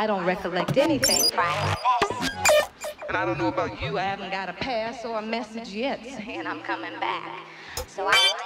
I don't recollect anything. Prior And I don't know about you, I haven't got a pass or a message yet. And I'm coming back. So I